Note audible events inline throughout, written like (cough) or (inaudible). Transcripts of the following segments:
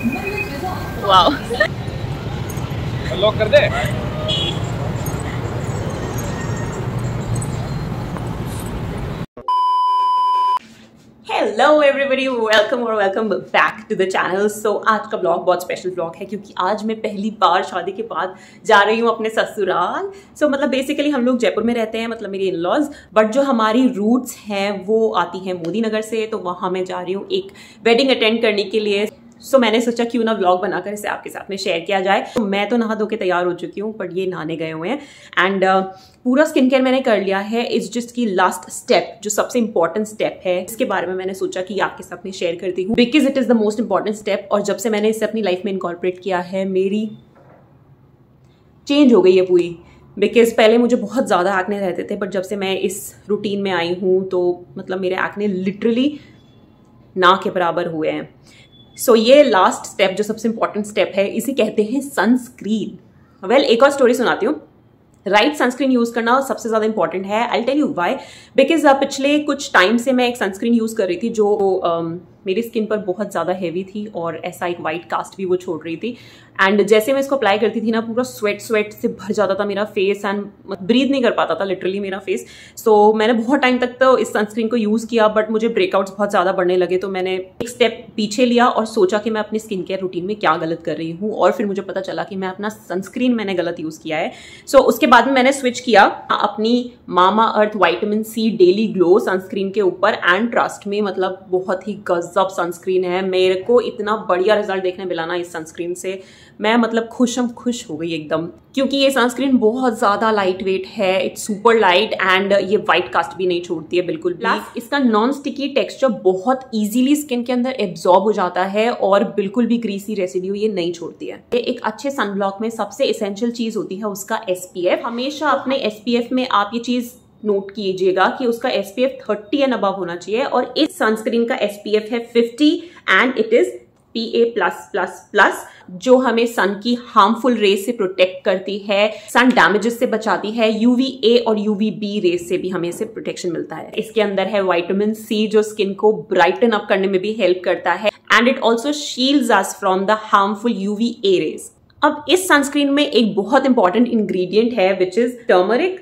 Wow lock कर दे। Hello everybody welcome और welcome back to the channel so आज का ब्लॉग बहुत स्पेशल ब्लॉग है क्योंकि आज मैं पहली बार शादी के बाद जा रही हूँ अपने ससुराल। सो so, मतलब बेसिकली हम लोग जयपुर में रहते हैं मतलब मेरी इन लॉज बट जो हमारी रूट्स हैं वो आती हैं मोदी नगर से तो वहाँ मैं जा रही हूँ एक वेडिंग अटेंड करने के लिए। सो so, मैंने सोचा क्यों ना व्लॉग बनाकर इसे आपके साथ में शेयर किया जाए। तो मैं तो नहा धो के तैयार हो चुकी हूँ बट ये नहाने गए हुए हैं। एंड uh, पूरा स्किन केयर मैंने कर लिया है। इज़ जस्ट की लास्ट स्टेप जो सबसे इंपॉर्टेंट स्टेप है इसके बारे में मैंने सोचा कि आपके साथ में शेयर करती हूँ। Because it is the most important step और जब से मैंने इसे अपनी लाइफ में इनकॉर्पोरेट किया है मेरी चेंज हो गई है पूरी। बिकॉज़ पहले मुझे बहुत ज़्यादा एक्ने रहते थे बट जब से मैं इस रूटीन में आई हूँ तो मतलब मेरे एक्ने लिटरली ना के बराबर हुए हैं। सो ये लास्ट स्टेप जो सबसे इंपॉर्टेंट स्टेप है इसे कहते हैं सनस्क्रीन वेल एक और स्टोरी सुनाती हूँ. राइट सनस्क्रीन यूज़ करना सबसे ज़्यादा इंपॉर्टेंट है. I tell you why because पिछले कुछ टाइम से मैं एक सनस्क्रीन यूज़ कर रही थी जो um, मेरी स्किन पर बहुत ज़्यादा हैवी थी और ऐसा एक वाइट कास्ट भी वो छोड़ रही थी। एंड जैसे मैं इसको अप्लाई करती थी ना पूरा स्वेट स्वेट से भर जाता था मेरा फेस एंड ब्रीद नहीं कर पाता था लिटरली मेरा फेस सो so, मैंने बहुत टाइम तक तो इस सनस्क्रीन को यूज़ किया बट मुझे ब्रेकआउट्स बहुत ज़्यादा बढ़ने लगे तो मैंने एक स्टेप पीछे लिया और सोचा कि मैं अपनी स्किन केयर रूटीन में क्या गलत कर रही हूँ। और फिर मुझे पता चला कि मैं अपना सनस्क्रीन मैंने गलत यूज़ किया है। सो so, उसके बाद में मैंने स्विच किया अपनी Mamaearth vitamin C daily glow sunscreen के ऊपर एंड ट्रस्ट में मतलब बहुत ही गजब सनस्क्रीन है। मेरे को इतना बढ़िया रिज़ल्ट देखने मिला ना इस सनस्क्रीन से। मैं मतलब खुश हम खुश हो गई एकदम। क्योंकि ये सनस्क्रीन बहुत ज़्यादा लाइट वेट है इट्स सुपर लाइट एंड ये वाइट कास्ट भी नहीं छोड़ती है बिल्कुल प्लस इसका नॉन स्टिकी टेक्सचर बहुत इजीली स्किन के अंदर एब्जॉर्ब हो जाता है और बिल्कुल भी ग्रीसी रेसिड्यू ये नहीं छोड़ती है। ये एक अच्छे सनब्लॉक में सबसे इसेंशियल चीज़ होती है उसका एसपीएफ हमेशा अपने एसपीएफ में आप ये चीज़ नोट कीजिएगा कि उसका एसपीएफ 30 एंड अबव होना चाहिए और इस सनस्क्रीन का एसपीएफ है 50 and it is P A plus plus plus जो हमें सन की हार्मफुल रेस से प्रोटेक्ट करती है सन डैमेजेस से बचाती है यूवी ए और यूवी बी रेस से भी हमें इसे प्रोटेक्शन मिलता है। इसके अंदर है वाइटामिन सी जो स्किन को ब्राइटन अप करने में भी हेल्प करता है and it also shield us from the harmful UV A rays अब इस सनस्क्रीन में एक बहुत इंपॉर्टेंट इंग्रेडिएंट है विच इज़ टर्मरिक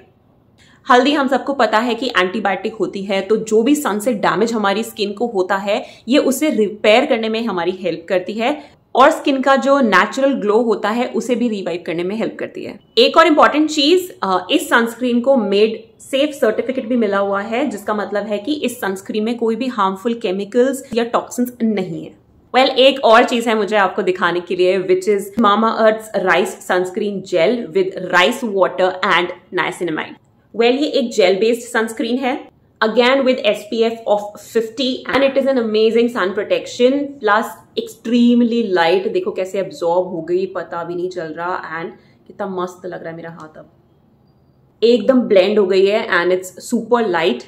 हल्दी हम सबको पता है कि एंटीबायोटिक होती है तो जो भी सन से डैमेज हमारी स्किन को होता है ये उसे रिपेयर करने में हमारी हेल्प करती है और स्किन का जो नेचुरल ग्लो होता है उसे भी रिवाइव करने में हेल्प करती है। एक और इंपॉर्टेंट चीज़ इस सनस्क्रीन को मेड सेफ़ सर्टिफिकेट भी मिला हुआ है जिसका मतलब है कि इस सनस्क्रीन में कोई भी हार्मफुल केमिकल्स या टॉक्सिन्स नहीं है। वेल well, एक और चीज़ है मुझे आपको दिखाने के लिए which is Mamaearth rice sunscreen gel with rice water and niacinamide well ये एक जेल बेस्ड सनस्क्रीन है. Again with S P F of fifty and it is an amazing sun protection plus extremely light देखो कैसे absorb हो गई, पता भी नहीं चल रहा एंड कितना मस्त लग रहा है मेरा हाथ अब. एकदम ब्लेंड हो गई है and it's super light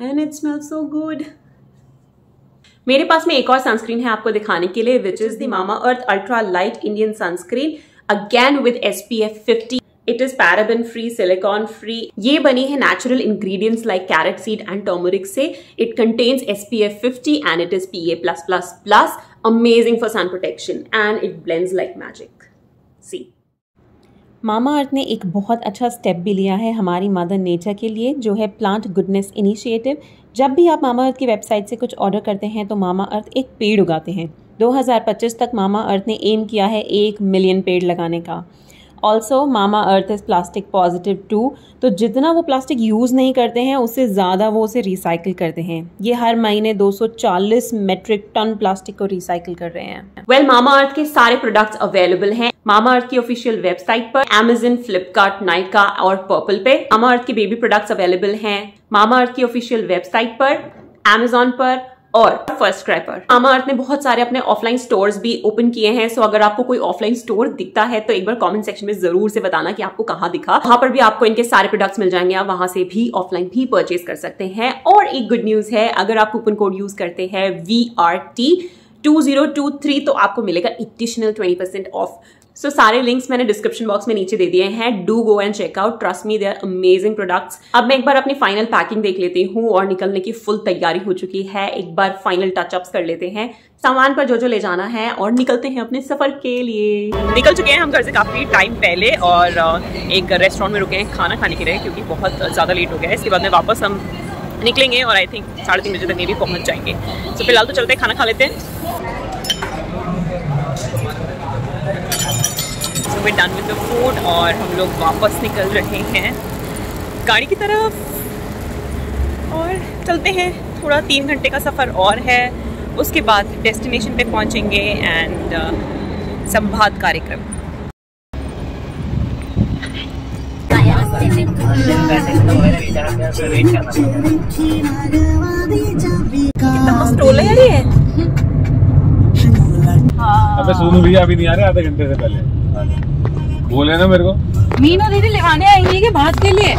and it smell so good मेरे पास में एक और सनस्क्रीन है आपको दिखाने के लिए which is the Mamaearth ultra light Indian sunscreen again with S P F fifty it is paraben free silicone free ये बनी है natural ingredients like carrot seed and turmeric से. It contains S P F fifty and it is P A plus plus plus amazing for sun protection and it blends like magic see Mamaearth ने एक बहुत अच्छा step भी लिया है हमारी mother nature के लिए, जो है प्लांट गुडनेस इनिशिएटिव जब भी आप मामा अर्थ की वेबसाइट से कुछ ऑर्डर करते हैं तो मामा अर्थ एक पेड़ उगाते हैं। 2025 तक मामा अर्थ ने एम किया है एक मिलियन पेड़ लगाने का। Also Mamaearth is plastic positive too तो जितना वो प्लास्टिक यूज़ नहीं करते हैं उससे ज़्यादा वो उसे रिसाइकिल करते हैं। ये हर महीने 240 मेट्रिक टन प्लास्टिक को रिसाइकिल कर रहे हैं। वेल well, मामा अर्थ के सारे प्रोडक्ट्स अवेलेबल हैं। मामा अर्थ की ऑफिशियल वेबसाइट पर एमेजन फ्लिपकार्ट नाइका और पर्पल पे मामा अर्थ के बेबी प्रोडक्ट्स अवेलेबल हैं। मामा अर्थ की ऑफिशियल वेबसाइट पर एमेजोन पर और फ़र्स्ट आमा अर्थ ने बहुत सारे अपने ऑफलाइन स्टोर्स भी ओपन किए हैं सो अगर आपको कोई ऑफलाइन स्टोर दिखता है तो एक बार कमेंट सेक्शन में ज़रूर से बताना कि आपको कहाँ दिखा। वहाँ पर भी आपको इनके सारे प्रोडक्ट्स मिल जाएँगे, आप वहाँ से भी ऑफलाइन भी परचेज कर सकते हैं। और एक गुड न्यूज़ है, अगर आप कूपन कोड यूज़ करते हैं V R T two zero two three तो आपको मिलेगा additional twenty percent off so सारे लिंक्स मैंने डिस्क्रिप्शन बॉक्स में नीचे दे दिए हैं. Do go and check out trust me they are amazing products अब मैं एक बार अपनी फाइनल पैकिंग देख लेती हूँ और निकलने की फुल तैयारी हो चुकी है. एक बार फाइनल टचअप्स कर लेते हैं. सामान पर जो जो ले जाना है और निकलते हैं अपने सफ़र के लिए. निकल चुके हैं हम घर से काफ़ी टाइम पहले और एक रेस्टोरेंट में रुके हैं खाना खाने के लिए क्योंकि बहुत ज़्यादा लेट हो गया है. इसके बाद में वापस हम निकलेंगे और आई थिंक साढ़े तीन बजे तक ये भी पहुँच जाएँगे। तो फ़िलहाल तो चलते हैं खाना खा लेते हैं। So we done with the food और हम लोग वापस निकल रहे हैं गाड़ी की तरफ़। और चलते हैं थोड़ा तीन घंटे का सफ़र और है। उसके बाद डेस्टिनेशन पे पहुँचेंगे एंड uh, संवाद कार्यक्रम कितना मस्त रोल है यार ये अबे सोनू भैया अभी नहीं आ रहे आधे घंटे से पहले। बोले ना मेरे को। मीना दीदी लेवाने आएँगे कि बात के लिए?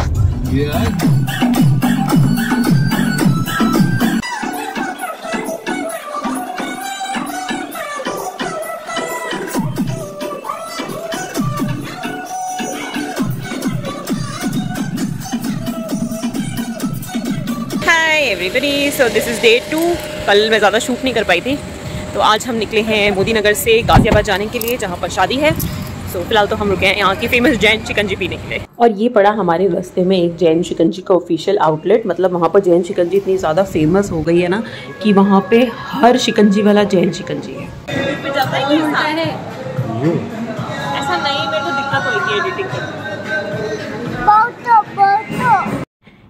Everybody so this is day two कल मैं ज़्यादा शूट नहीं कर पाई थी। तो आज हम निकले हैं मोदी नगर से गाज़ियाबाद जाने के लिए जहाँ पर शादी है। सो so, फ़िलहाल तो हम रुके हैं यहाँ की फ़ेमस जैन चिकन जी पीने के लिए। और ये पड़ा हमारे रास्ते में एक जैन चिकनजी का ऑफिशियल आउटलेट मतलब वहाँ पर जैन चिकनजी इतनी ज़्यादा फ़ेमस हो गई है ना कि वहाँ पे हर शिकंजी वाला जैन चिकनजी है। ऐसा नहीं मेरे को दिक्कत हुई थी एडिटिंग करने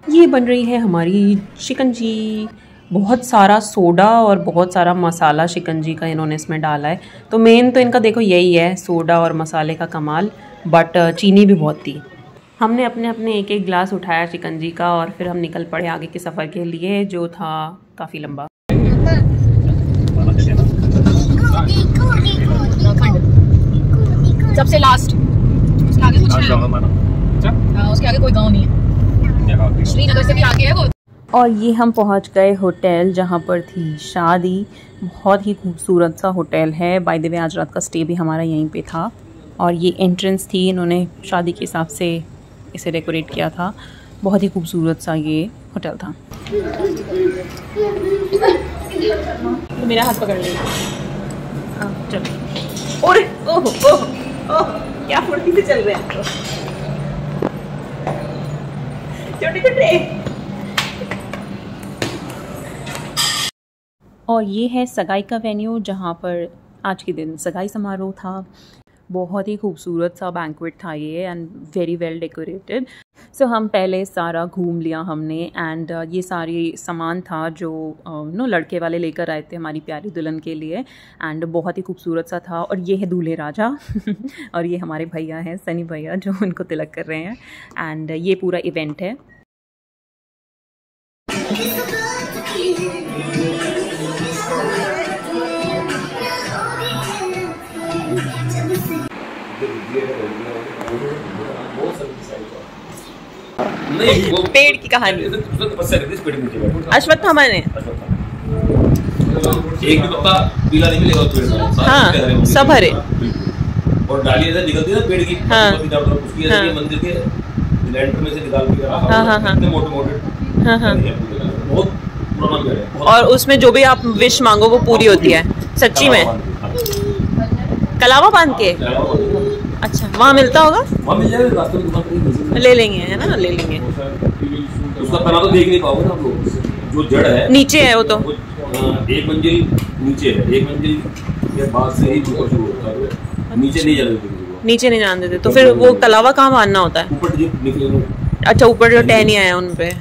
ये बन रही है हमारी शिकंजी बहुत सारा सोडा और बहुत सारा मसाला शिकंजी का इन्होंने इसमें डाला है। तो मेन तो इनका देखो यही है सोडा और मसाले का कमाल बट चीनी भी बहुत थी। हमने अपने अपने एक एक ग्लास उठाया शिकंजी का और फिर हम निकल पड़े आगे के सफ़र के लिए जो था काफ़ी लंबा। सबसे लास्ट उसके आगे कुछ है? हाँ, उसके आगे कोई गाँव नहीं है। श्रीनगर से भी आगे है वो? और ये हम पहुँच गए होटल जहाँ पर थी शादी। बहुत ही खूबसूरत सा होटल है। बाय द वे आज रात का स्टे भी हमारा यहीं पे था। और ये एंट्रेंस थी इन्होंने शादी के हिसाब से इसे डेकोरेट किया था। बहुत ही खूबसूरत सा ये होटल था। तो मेरा हाथ पकड़ ले। चलो। और ओह ओह ओह क्या फुर्ती से चल रहे हैं छोटे छोटे। और ये है सगाई का वेन्यू जहाँ पर आज के दिन सगाई समारोह था। बहुत ही खूबसूरत सा बैंकुएट था ये and very well decorated so हम पहले सारा घूम लिया हमने एंड uh, ये सारी सामान था जो नो uh, लड़के वाले लेकर आए थे हमारी प्यारी दुल्हन के लिए एंड बहुत ही खूबसूरत सा था और ये है दूल्हे राजा (laughs) और ये हमारे भैया हैं सनी भैया जो उनको तिलक कर रहे हैं एंड ये पूरा इवेंट है। (laughs) पेड़ की कहानी है, नीचे बैठो। अश्वत्थामा ने एक भी पत्ता पीला नहीं मिलेगा उस पेड़ में हाँ। सब हरे। और डाली ऐसे निकलती है ना पेड़ की हाँ। उसकी हाँ। मंदिर के लेंटर में से निकाल के हाँ, है। हाँ, हाँ। इतने मोटे मोटे हाँ, हाँ। बहुत पुराना पेड़ है और उसमें जो भी आप विश मांगो वो पूरी होती है सच्ची में हाँ। कलावा बाँध के अच्छा वहाँ मिलता होगा पर ही जाएगा। ले लेंगे है ना? ले लेंगे। उसका तना तो देख नहीं पाओगे ना आप लोग। जो जड़ है नीचे है वो तो। एक मंजिल नीचे है एक मंजिल के बाद से ही ऊपर शुरू होता है। नीचे नहीं जाने देते नीचे नहीं जान देते तो फिर वो कलावा कहाँ बांधना होता है। ऊपर जो निकले वो। अच्छा ऊपर जो टहनी आया उन पे।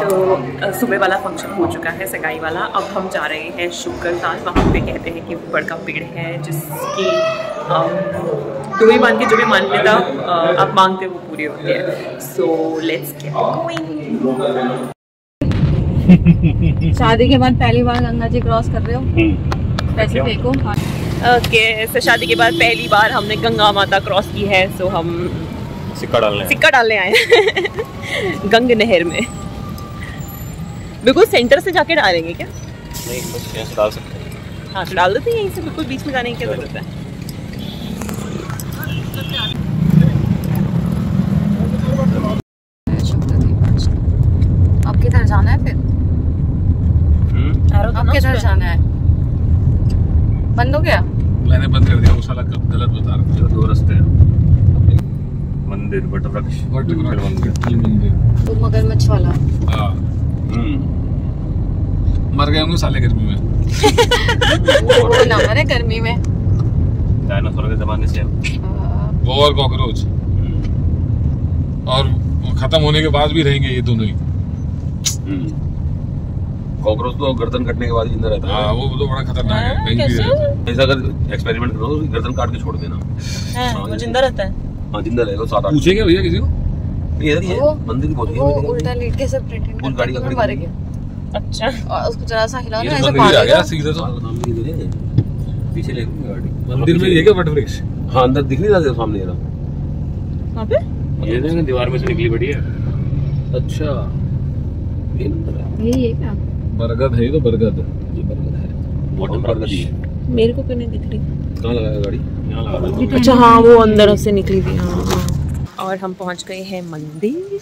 तो सुबह वाला फ़ंक्शन हो चुका है सगाई वाला। अब हम जा रहे हैं शुक्र ताल। वहाँ पे कहते हैं कि ऊपर का पेड़ है जिसकी जो भी मान के जो भी मान्यता आप मांगते हो वो पूरी होती है। सो लेट्स गोइंग शादी के बाद पहली बार गंगा जी क्रॉस कर रहे हो? पैसे फेंको ओके so शादी के बाद पहली बार हमने गंगा माता क्रॉस की है सो हम सिक्का डालने सिक्का डालने आए हैं। गंग नहर में। बिल्कुल सेंटर से जाके डालेंगे क्या? नहीं बस ऐसे डाल सकते हैं। हाँ तो डाल देते हैं यहीं से बिल्कुल बीच में जाने की क्या ज़रूरत है अब किधर जाना है फिर अब किधर जाना है बंद हो गया मैंने बंद कर दिया वो साला कब गलत बता रहा था। दो रास्ते हैं। मंदिर वट वृक्ष वटवृक्ष मंदिर मंदिर। वो मगरमच्छ वाला। हाँ। हम्म। मर गए होंगे साले गर्मी में। वो ना मरे गर्मी में। डायनासोर के जमाने से। वो और कॉकरोच। और खत्म होने के बाद भी रहेंगे ये दोनों ही। कॉकरोच तो गर्दन कटने के बाद ही ज़िंदा रहता हाँ। है वो तो बड़ा खतरनाक है कहीं भी रहता है। ऐसा अगर एक्सपेरिमेंट करो तो गर्दन काट के छोड़ देना। हाँ, वो ज़िंदा रहता है। हाँ ज़िंदा रहेगा सात आठ पूछेंगे भैया किसी को? इधर ही है मंदिर पहुँच वो गए उल्टा लेट के सब प्रिटेंड उस गाड़ी का खड़ी गया अच्छा। और उसको जरा सा हिला ना तो ऐसे आ गया सीधा तो। है पीछे ले गाड़ी। मंदिर में ये क्या वटवृक्ष हाँ अंदर दिख नहीं रहा सामने जरा वहाँ पे? ये देखो दीवार में से निकली है। अच्छा। ये यही है क्या? बरगद है ये तो बरगद। ये बरगद है। वाटर बरगद ही है। मेरे को क्यों नहीं दिख रही? कहाँ लगाया गाड़ी? यहाँ लगा दो। अच्छा हाँ वो अंदर से निकली थी हाँ हाँ। और हम पहुँच गए हैं मंदिर।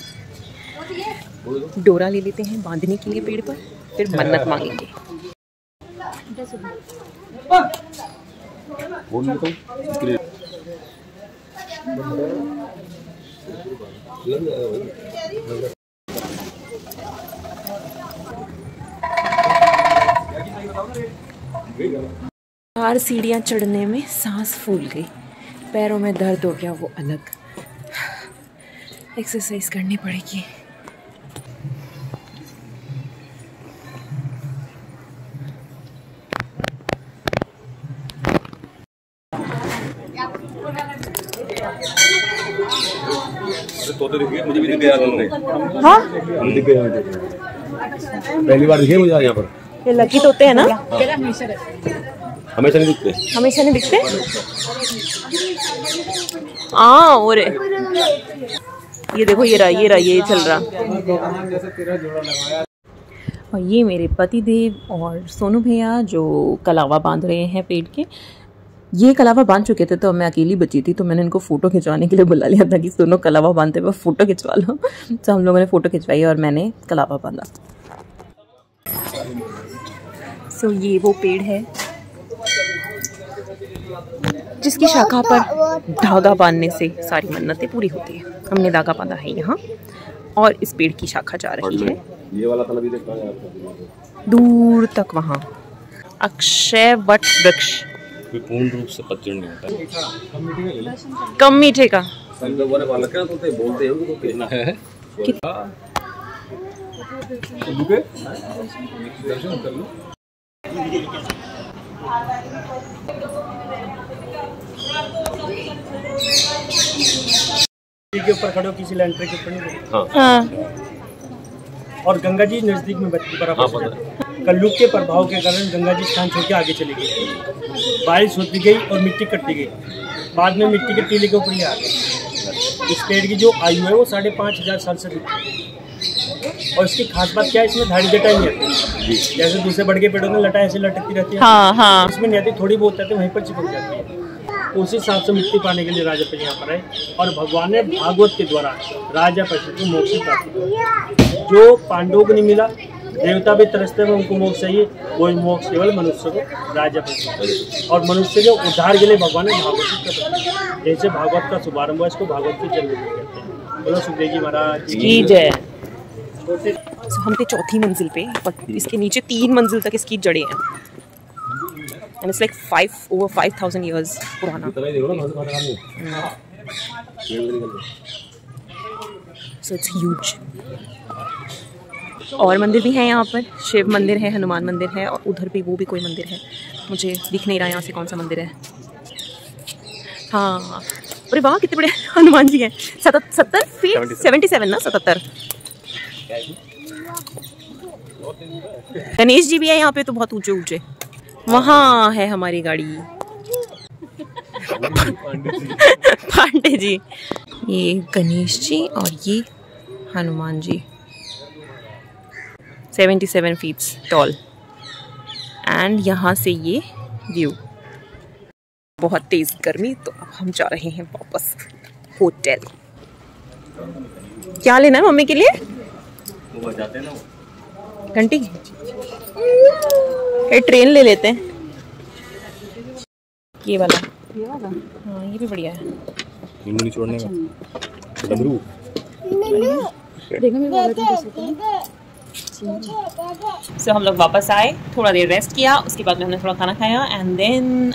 डोरा ले लेते हैं बांधने के लिए पेड़ पर फिर मन्नत मांगेंगे। बोल चार सीढ़ियाँ चढ़ने में सांस फूल गई। पैरों में दर्द हो गया वो अलग। एक्सरसाइज करनी पड़ेगी। तोते दिख गए मुझे भी दिख। गया हाँ दिख पहली बार दिखे मुझे यहाँ पर। ये लकी तोते हैं ना? हमेशा नहीं दिखते। हमेशा नहीं दिखते? हाँ और ये देखो ये रहा ये रहा ये चल रहा। और ये मेरे पति देव और सोनू भैया जो कलावा बाँध रहे हैं पेड़ के ये कलावा बाँध चुके थे तो मैं अकेली बची थी तो मैंने इनको फ़ोटो खिंचवाने के लिए बुला लिया था कि दोनों कलावा बांधते हुए फ़ोटो खिंचवा लो। तो हम लोगों ने फ़ोटो खिंचवाई और मैंने कलावा बांधा। सो ये वो पेड़ है जिसकी शाखा पर धागा बांधने से सारी मन्नतें पूरी होती है। हमने धागा बांधा है यहाँ और इस पेड़ की शाखा जा रही है। ये वाला भी है दूर तक वहाँ। अक्षय वट वृक्ष। पूर्ण रूप से पतझड़ नहीं होता। कम मीठे का। तोते बोलते कितना के ऊपर खड़े हो किसी लैंटर के ऊपर नहीं हाँ। हाँ। और गंगा जी नज़दीक में बर्फ़ हाँ। कल्लू के प्रभाव के कारण गंगा जी स्थान छोड़ के आगे चली गई। बारिश होती गई और मिट्टी कटती गई। बाद में मिट्टी के टीले के ऊपर ही आ गई। इस पेड़ की जो आयु है वो साढ़े पाँच हज़ार साल से है। और इसकी खास बात क्या है इसमें धाड़ी जटा नहीं आती जैसे दूसरे बड़ के पेड़ों में लटा ऐसे लटकती रहती है। हाँ हाँ। इसमें नहीं आती थोड़ी बहुत आती है वहीं पर चिपक जाती है। तो उसी हिसाब से मुक्ति पाने के लिए राजा पर यहाँ पर आए और भगवान ने भागवत के द्वारा राजा पशु को मोक्ष प्राप्ति की जो पांडवों को नहीं मिला देवता भी तरसते हुए उनको मोक्ष चाहिए वो मोक्ष केवल मनुष्य को राजा पशु और मनुष्य के उद्धार के लिए भगवान ने भागवत की जैसे भागवत का शुभारंभ हुआ इसको भागवत की जन्म कहते हैं। बोलो सुखदेव जी महाराज। की जय। So, हम थे चौथी मंजिल पे और इसके नीचे तीन मंजिल तक इसकी जड़ें हैं। And it's like five over five thousand years पुराना। सो इट्स ह्यूज और मंदिर भी हैं यहाँ पर। शिव मंदिर है हनुमान मंदिर है और उधर भी वो भी कोई मंदिर है। मुझे दिख नहीं रहा यहाँ से कौन सा मंदिर है। हाँ। अरे वाह कितने बड़े हनुमान जी हैं। सतर सत्तर? फीट सेवेंटी सेवन ना सतहत्तर। गणेश जी भी है यहाँ पे तो बहुत ऊँचे ऊँचे। वहाँ है हमारी गाड़ी। पांडे जी। ये गणेश जी और ये Hanuman ji. 77 feet tall. And यहाँ से ये व्यू। बहुत तेज गर्मी तो अब हम जा रहे हैं वापस होटल। क्या लेना है मम्मी के लिए? वो बजाते ना घंटी? ये ट्रेन ले लेते हैं। ये वाला। ये वाला हाँ ये भी बढ़िया है। नींबू निचोड़ने का। डमरू। सो हम लोग वापस आए थोड़ा देर रेस्ट किया उसके बाद में हमने थोड़ा खाना खाया and then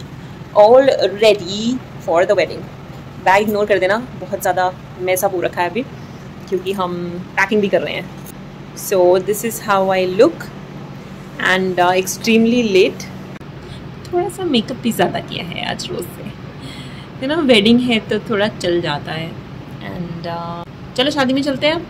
all ready for the wedding bag ignore कर देना बहुत ज़्यादा मैसा हो रखा है अभी क्योंकि हम पैकिंग भी कर रहे हैं। So this is how I look and extremely late थोड़ा सा मेकअप भी ज़्यादा किया है आज रोज़ से। है ना वेडिंग है तो थोड़ा चल जाता है। एंड चलो शादी में चलते हैं वो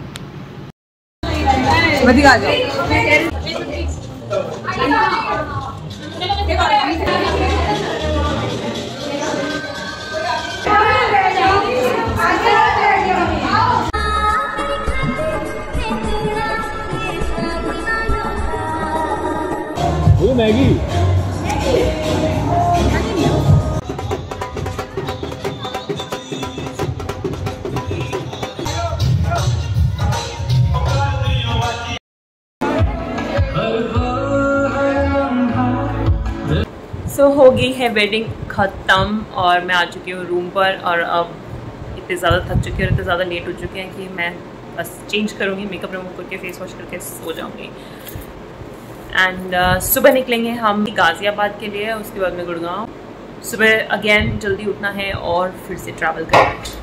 मैगी। सो हो गई है वेडिंग ख़त्म और मैं आ चुकी हूँ रूम पर और अब इतने ज़्यादा थक चुके हैं और इतने ज़्यादा लेट हो चुके हैं कि मैं बस चेंज करूँगी मेकअप रिमूव करके फेस वॉश करके सो जाऊँगी। एंड सुबह निकलेंगे हम गाज़ियाबाद के लिए उसके बाद में गुड़गांव। सुबह अगेन जल्दी उठना है और फिर से ट्रैवल करना है।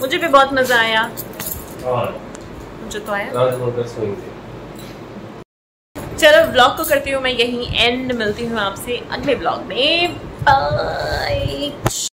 मुझे भी बहुत मज़ा आया। मुझे तो आया। चलो ब्लॉग को करती हूँ मैं यहीं एंड मिलती हूँ आपसे अगले ब्लॉग में। बाय